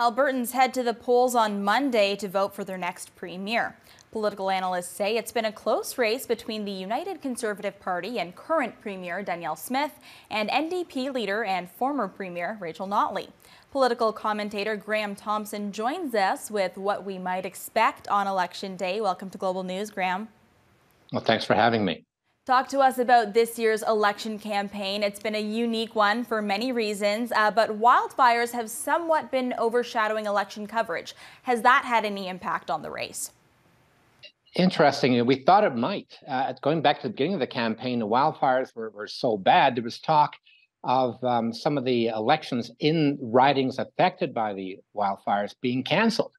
Albertans head to the polls on Monday to vote for their next premier. Political analysts say it's been a close race between the United Conservative Party and current Premier Danielle Smith and NDP leader and former Premier Rachel Notley. Political commentator Graham Thomson joins us with what we might expect on Election Day. Welcome to Global News, Graham. Well, thanks for having me. Talk to us about this year's election campaign. It's been a unique one for many reasons, uh, but wildfires have somewhat been overshadowing election coverage. Has that had any impact on the race? Interesting. We thought it might. Uh, going back to the beginning of the campaign, the wildfires were, were so bad. There was talk of um, some of the elections in ridings affected by the wildfires being canceled.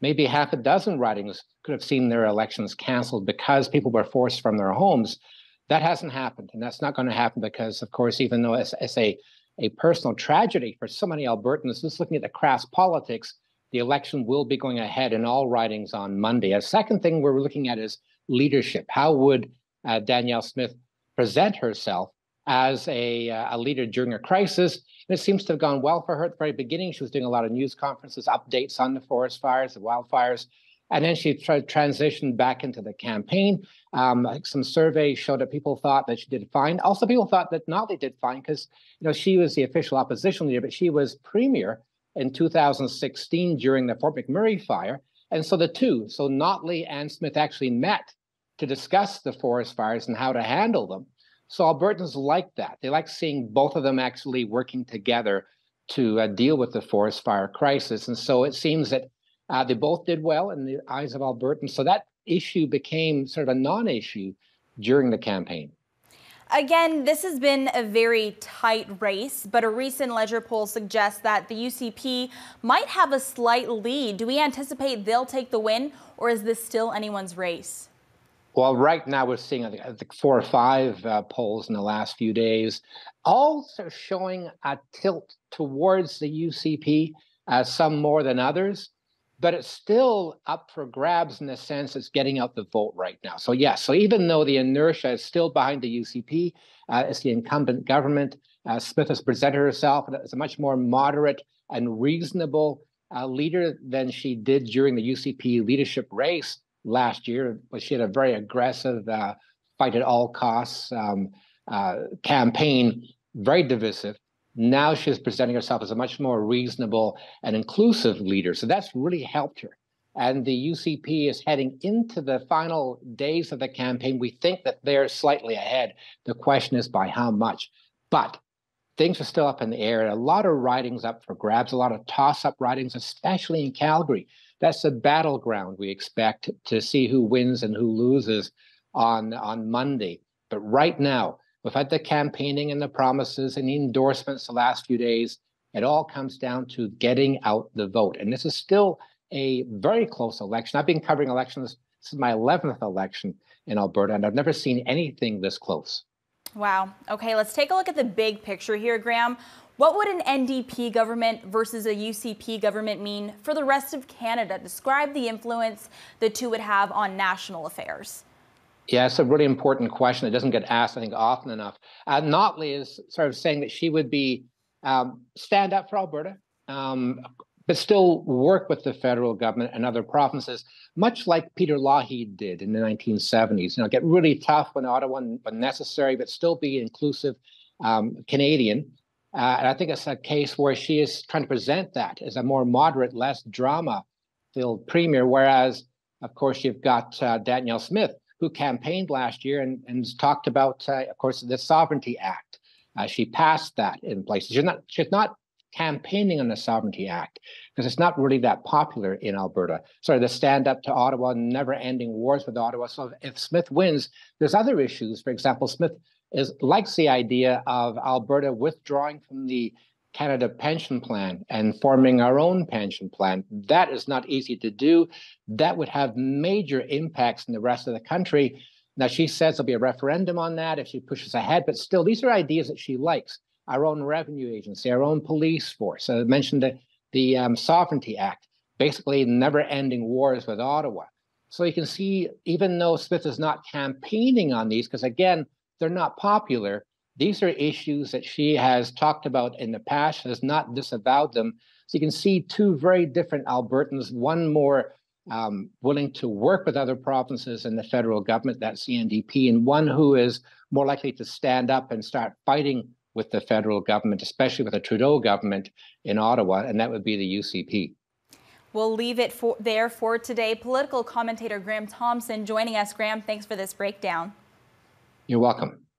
Maybe half a dozen ridings could have seen their elections canceled because people were forced from their homes. That hasn't happened, and that's not going to happen because, of course, even though it's, it's a a personal tragedy for so many Albertans, just looking at the crass politics, the election will be going ahead in all ridings on Monday. A second thing we're looking at is leadership. How would uh, Danielle Smith present herself as a, uh, a leader during a crisis? And it seems to have gone well for her at the very beginning. She was doing a lot of news conferences, updates on the forest fires, the wildfires. And then she tried transitioned back into the campaign. Um, some surveys showed that people thought that she did fine. Also, people thought that Notley did fine because you know she was the official opposition leader, but she was premier in 2016 during the Fort McMurray fire. And so the two, so Notley and Smith actually met to discuss the forest fires and how to handle them. So Albertans like that. They like seeing both of them actually working together to uh, deal with the forest fire crisis. And so it seems that uh, they both did well in the eyes of Albertans. So that issue became sort of a non issue during the campaign. Again, this has been a very tight race, but a recent Léger poll suggests that the UCP might have a slight lead. Do we anticipate they'll take the win, or is this still anyone's race? Well, right now we're seeing I think, four or five uh, polls in the last few days, all sort of showing a tilt towards the UCP, uh, some more than others but it's still up for grabs in the sense it's getting out the vote right now. So yes, so even though the inertia is still behind the UCP, uh, it's the incumbent government. Uh, Smith has presented herself as a much more moderate and reasonable uh, leader than she did during the UCP leadership race last year, but she had a very aggressive uh, fight at all costs um, uh, campaign, very divisive. Now she's presenting herself as a much more reasonable and inclusive leader. So that's really helped her. And the UCP is heading into the final days of the campaign. We think that they're slightly ahead. The question is by how much. But things are still up in the air. A lot of ridings up for grabs, a lot of toss up ridings, especially in Calgary. That's the battleground we expect to see who wins and who loses on, on Monday. But right now, We've had the campaigning and the promises and the endorsements the last few days. It all comes down to getting out the vote. And this is still a very close election. I've been covering elections. This is my 11th election in Alberta, and I've never seen anything this close. Wow. Okay, let's take a look at the big picture here, Graham. What would an NDP government versus a UCP government mean for the rest of Canada? Describe the influence the two would have on national affairs. Yeah, it's a really important question. It doesn't get asked, I think, often enough. Uh, Notley is sort of saying that she would be um, stand up for Alberta, um, but still work with the federal government and other provinces, much like Peter Lougheed did in the 1970s. You know, get really tough when Ottawa when necessary, but still be inclusive um, Canadian. Uh, and I think it's a case where she is trying to present that as a more moderate, less drama-filled premier. Whereas, of course, you've got uh, Danielle Smith, who campaigned last year and, and talked about, uh, of course, the Sovereignty Act. Uh, she passed that in place. She's not, she's not campaigning on the Sovereignty Act because it's not really that popular in Alberta. Sorry, the stand up to Ottawa, never ending wars with Ottawa. So if Smith wins, there's other issues. For example, Smith is likes the idea of Alberta withdrawing from the Canada Pension Plan and forming our own pension plan. That is not easy to do. That would have major impacts in the rest of the country. Now, she says there'll be a referendum on that if she pushes ahead, but still, these are ideas that she likes. Our own revenue agency, our own police force. I mentioned the, the um, Sovereignty Act, basically never ending wars with Ottawa. So you can see, even though Smith is not campaigning on these, because again, they're not popular, These are issues that she has talked about in the past, has not disavowed them. So you can see two very different Albertans, one more um, willing to work with other provinces and the federal government, that's the NDP, and one who is more likely to stand up and start fighting with the federal government, especially with the Trudeau government in Ottawa, and that would be the UCP. We'll leave it for, there for today. Political commentator Graham Thomson joining us. Graham, thanks for this breakdown. You're welcome.